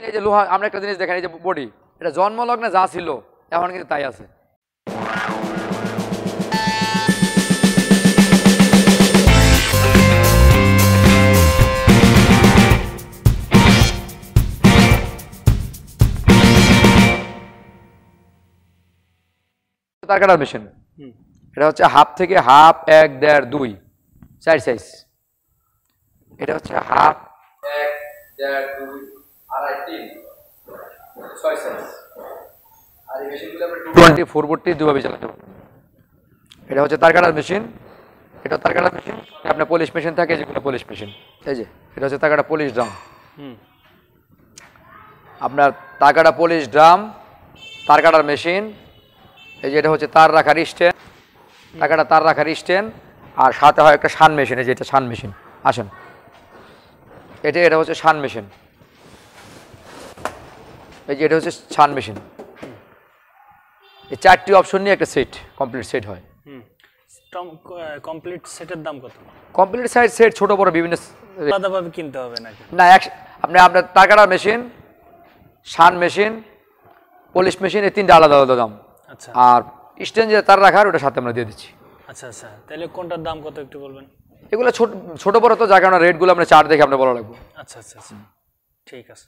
এই যে লোহা আমরা একটা জিনিস দেখেন এই যে বডি এটা জন্মলগ্নে যা ছিল এখন কিন্তু তাই আছে। তার কাটার মেশিন এটা হচ্ছে হাফ থেকে হাফ এক দেড় দুই চার সাইজ এটা হচ্ছে হাফ এক দেড় দুই। আড়াই তিন ছয় আর এই মেশিনগুলো টোয়েন্টি ফোর ফোরটি দুভাবে চালাতে এটা হচ্ছে তার কাটার মেশিন এটা তার কাটার মেশিন আপনার পলিশ মেশিন থাকে যেগুলো পলিশ মেশিন এই যে এটা হচ্ছে তার কাটা পলিশ ড্রাম হুম। আপনার তার কাটা পলিশ ড্রাম তার কাটার মেশিন এই যে এটা হচ্ছে তার রাখার স্ট্যান্ড টাকাটা তার রাখার স্ট্যান্ড আর সাথে হয় একটা শান মেশিন এই যে এটা শান মেশিন আসেন। এটা এটা হচ্ছে শান মেশিন এই যে এটা হচ্ছে শান মেশিন। এই চারটি অপশন নিয়ে একটা সেট কমপ্লিট সেট হয়। হুম। কমপ্লিট সেটের দাম কত? কমপ্লিট সাইজ সেট ছোট বড় বিভিন্ন আলাদাভাবে কিনতে হবে নাকি? না এক আপনি আপনার টাকাটা মেশিন শান মেশিন পলিশ মেশিন এই তিনটা আলাদা আলাদা দাম। আচ্ছা। আর স্ট্যান্ড যে তার রাখার ওটা সাথে আমরা দিয়ে দিচ্ছি। আচ্ছা আচ্ছা। তাহলে কোনটার দাম কত একটু বলবেন? এগুলো ছোট ছোট বড় তো যার কারণে রেটগুলো আমরা চার দেখে আমরা বলা লাগবো। আচ্ছা আচ্ছা আচ্ছা। ঠিক আছে।